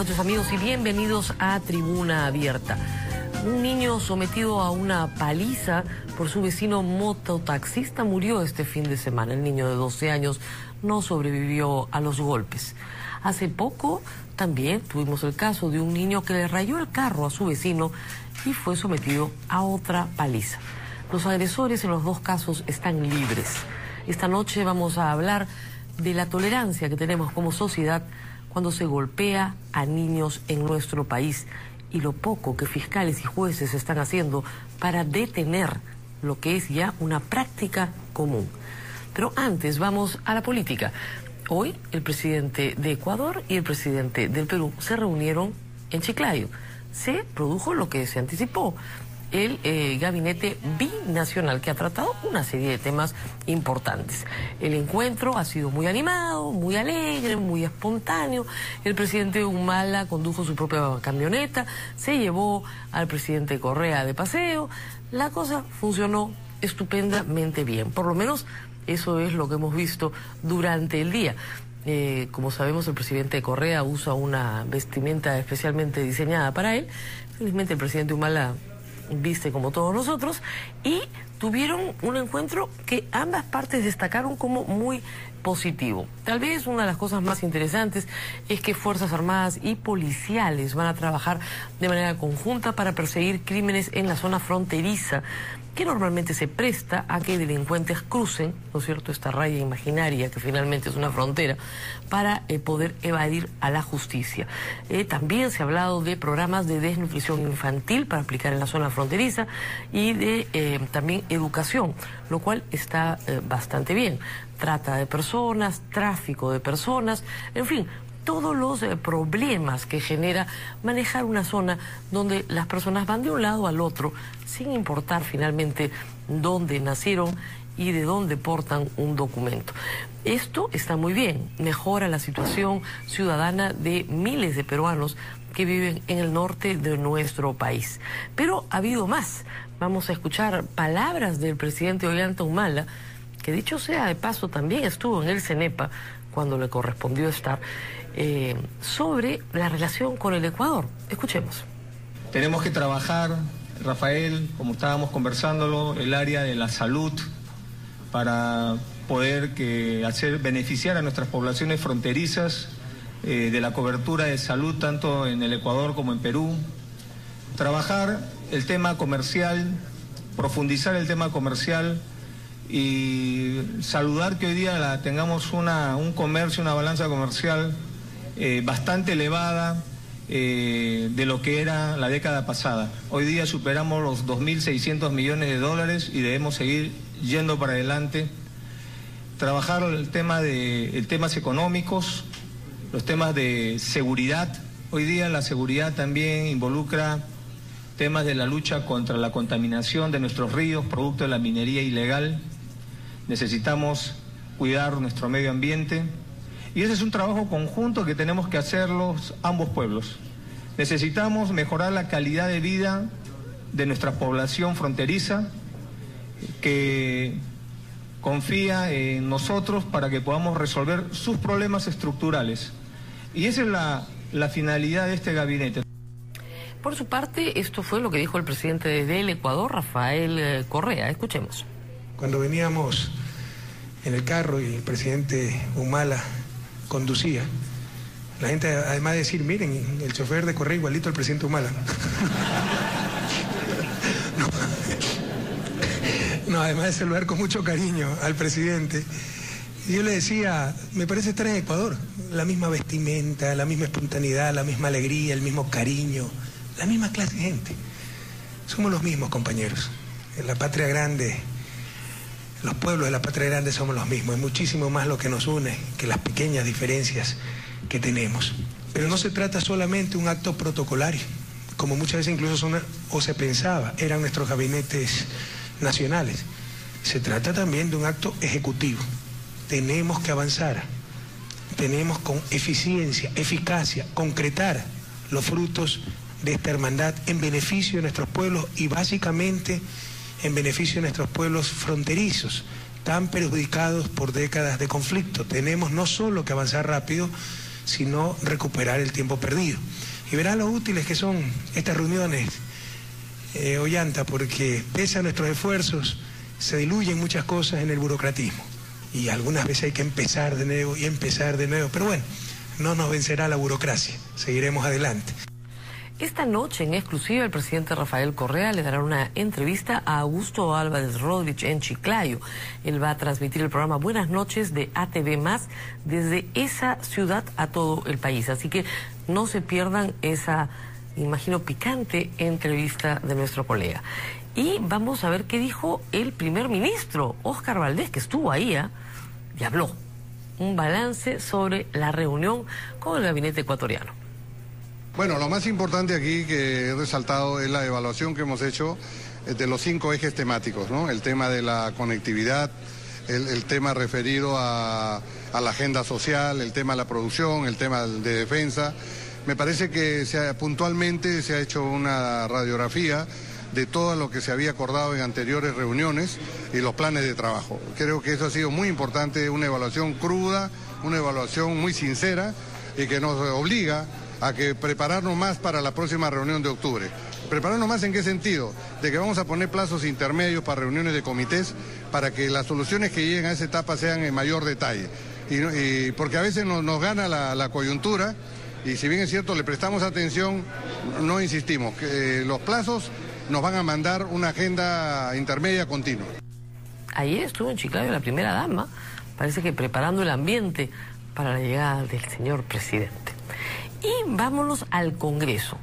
noches amigos y bienvenidos a Tribuna Abierta. Un niño sometido a una paliza por su vecino mototaxista murió este fin de semana. El niño de 12 años no sobrevivió a los golpes. Hace poco también tuvimos el caso de un niño que le rayó el carro a su vecino y fue sometido a otra paliza. Los agresores en los dos casos están libres. Esta noche vamos a hablar de la tolerancia que tenemos como sociedad cuando se golpea a niños en nuestro país y lo poco que fiscales y jueces están haciendo para detener lo que es ya una práctica común. Pero antes vamos a la política. Hoy el presidente de Ecuador y el presidente del Perú se reunieron en Chiclayo. Se produjo lo que se anticipó, el eh, gabinete binacional que ha tratado una serie de temas importantes. El encuentro ha sido muy animado, muy alegre, muy espontáneo. El presidente Humala condujo su propia camioneta, se llevó al presidente Correa de paseo. La cosa funcionó estupendamente bien. Por lo menos eso es lo que hemos visto durante el día. Eh, como sabemos, el presidente Correa usa una vestimenta especialmente diseñada para él. Felizmente el presidente Humala viste como todos nosotros, y tuvieron un encuentro que ambas partes destacaron como muy positivo. Tal vez una de las cosas más interesantes es que Fuerzas Armadas y policiales van a trabajar de manera conjunta para perseguir crímenes en la zona fronteriza que normalmente se presta a que delincuentes crucen, ¿no es cierto?, esta raya imaginaria que finalmente es una frontera, para eh, poder evadir a la justicia. Eh, también se ha hablado de programas de desnutrición infantil para aplicar en la zona fronteriza y de eh, también educación, lo cual está bastante bien. Trata de personas, tráfico de personas, en fin, todos los eh, problemas que genera manejar una zona donde las personas van de un lado al otro sin importar finalmente dónde nacieron y de dónde portan un documento. Esto está muy bien, mejora la situación ciudadana de miles de peruanos que viven en el norte de nuestro país. Pero ha habido más. Vamos a escuchar palabras del presidente Ollanta Humala, que dicho sea de paso también estuvo en el CENEPA cuando le correspondió estar, eh, sobre la relación con el Ecuador. Escuchemos. Tenemos que trabajar, Rafael, como estábamos conversándolo, el área de la salud para poder que hacer beneficiar a nuestras poblaciones fronterizas eh, de la cobertura de salud tanto en el Ecuador como en Perú. Trabajar el tema comercial, profundizar el tema comercial y saludar que hoy día tengamos una, un comercio, una balanza comercial eh, bastante elevada eh, de lo que era la década pasada. Hoy día superamos los 2.600 millones de dólares y debemos seguir yendo para adelante. Trabajar el tema de temas económicos, los temas de seguridad. Hoy día la seguridad también involucra temas de la lucha contra la contaminación de nuestros ríos, producto de la minería ilegal necesitamos cuidar nuestro medio ambiente y ese es un trabajo conjunto que tenemos que hacerlo ambos pueblos. Necesitamos mejorar la calidad de vida de nuestra población fronteriza que confía en nosotros para que podamos resolver sus problemas estructurales. Y esa es la, la finalidad de este gabinete. Por su parte, esto fue lo que dijo el presidente del Ecuador, Rafael eh, Correa. Escuchemos. Cuando veníamos en el carro y el presidente Humala conducía, la gente además de decir, miren, el chofer de correo igualito al presidente Humala. no, además de saludar con mucho cariño al presidente. Yo le decía, me parece estar en Ecuador, la misma vestimenta, la misma espontaneidad, la misma alegría, el mismo cariño, la misma clase de gente. Somos los mismos compañeros. En la patria grande los pueblos de la patria grande somos los mismos, es muchísimo más lo que nos une que las pequeñas diferencias que tenemos. Pero no se trata solamente de un acto protocolario, como muchas veces incluso son, o se pensaba, eran nuestros gabinetes nacionales. Se trata también de un acto ejecutivo. Tenemos que avanzar, tenemos con eficiencia, eficacia, concretar los frutos de esta hermandad en beneficio de nuestros pueblos y básicamente en beneficio de nuestros pueblos fronterizos, tan perjudicados por décadas de conflicto. Tenemos no solo que avanzar rápido, sino recuperar el tiempo perdido. Y verá lo útiles que son estas reuniones, eh, Ollanta, porque pese a nuestros esfuerzos, se diluyen muchas cosas en el burocratismo. Y algunas veces hay que empezar de nuevo y empezar de nuevo. Pero bueno, no nos vencerá la burocracia. Seguiremos adelante. Esta noche, en exclusiva, el presidente Rafael Correa le dará una entrevista a Augusto Álvarez Rodríguez en Chiclayo. Él va a transmitir el programa Buenas noches de ATV Más desde esa ciudad a todo el país. Así que no se pierdan esa, imagino, picante entrevista de nuestro colega. Y vamos a ver qué dijo el primer ministro, Óscar Valdés, que estuvo ahí ¿eh? y habló. Un balance sobre la reunión con el gabinete ecuatoriano. Bueno, lo más importante aquí que he resaltado es la evaluación que hemos hecho eh, de los cinco ejes temáticos, ¿no? El tema de la conectividad, el, tema referido a, la agenda social, el tema de la producción, el tema de defensa. Me parece que puntualmente se ha hecho una radiografía de todo lo que se había acordado en anteriores reuniones y los planes de trabajo. Creo que eso ha sido muy importante, una evaluación cruda, una evaluación muy sincera y que nos obliga a que prepararnos más para la próxima reunión de octubre. ¿Prepararnos más en qué sentido? De que vamos a poner plazos intermedios para reuniones de comités para que las soluciones que lleguen a esa etapa sean en mayor detalle. Y, porque a veces nos, gana la, coyuntura y si bien es cierto le prestamos atención, no insistimos. Que, eh, los plazos nos van a mandar una agenda intermedia continua. Ayer estuvo en Chicago la primera dama, parece que preparando el ambiente para la llegada del señor presidente. Y vámonos al Congreso.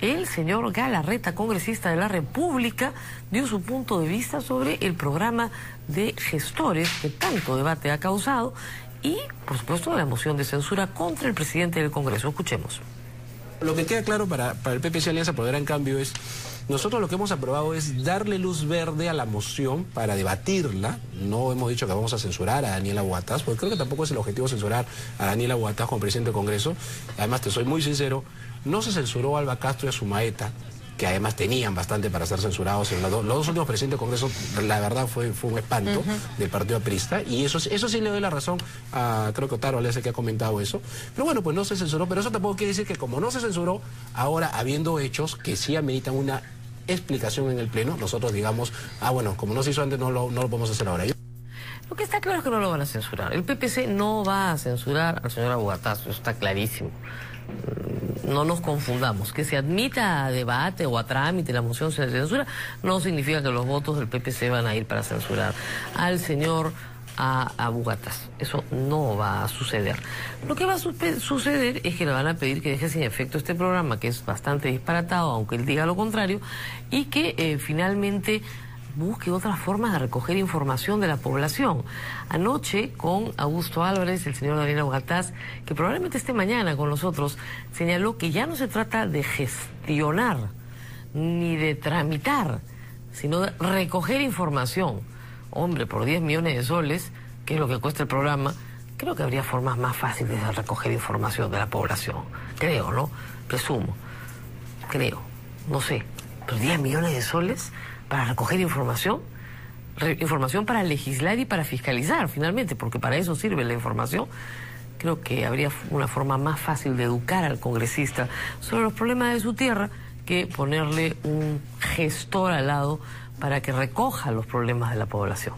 El señor Galarreta, congresista de la República, dio su punto de vista sobre el programa de gestores que tanto debate ha causado y, por supuesto, la moción de censura contra el presidente del Congreso. Escuchemos. Lo que queda claro para, para el PPC Alianza Poder en Cambio es nosotros lo que hemos aprobado es darle luz verde a la moción para debatirla. No hemos dicho que vamos a censurar a Daniela Guatas, porque creo que tampoco es el objetivo censurar a Daniela Guatas como presidente del Congreso. Además, te soy muy sincero, no se censuró a Alba Castro y a Sumaeta que además tenían bastante para ser censurados. En los, dos, últimos presidentes del Congreso, la verdad fue, fue un espanto del Partido Aprista, y eso, eso sí le doy la razón a, creo que Otaro Alese que ha comentado eso. Pero bueno, pues no se censuró, pero eso tampoco quiere decir que como no se censuró, ahora habiendo hechos que sí ameritan una explicación en el Pleno, nosotros digamos, ah, bueno, como no se hizo antes, no lo, no lo podemos hacer ahora. Lo que está claro es que no lo van a censurar. El PPC no va a censurar al señor Aguatazo, eso está clarísimo. No nos confundamos. Que se admita a debate o a trámite la moción de censura no significa que los votos del PPC van a ir para censurar al señor a, a Bugatas. Eso no va a suceder. Lo que va a suceder es que le van a pedir que deje sin efecto este programa, que es bastante disparatado, aunque él diga lo contrario, y que eh, finalmente busque otras formas de recoger información de la población. Anoche, con Augusto Álvarez, el señor Daniel Bugatás, que probablemente esté mañana con nosotros, señaló que ya no se trata de gestionar ni de tramitar, sino de recoger información hombre, por 10 millones de soles, que es lo que cuesta el programa, creo que habría formas más fáciles de recoger información de la población. Creo, ¿no? Presumo. Creo. No sé. Pero 10 millones de soles para recoger información. información para legislar y para fiscalizar, finalmente, porque para eso sirve la información. Creo que habría una forma más fácil de educar al congresista sobre los problemas de su tierra que ponerle un gestor al lado para que recoja los problemas de la población.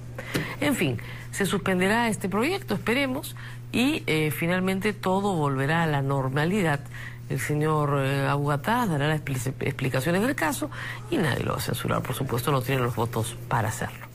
En fin, se suspenderá este proyecto, esperemos, y eh, finalmente todo volverá a la normalidad. El señor eh, dará las explicaciones del caso y nadie lo va a censurar, por supuesto, no tiene los votos para hacerlo.